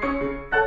Música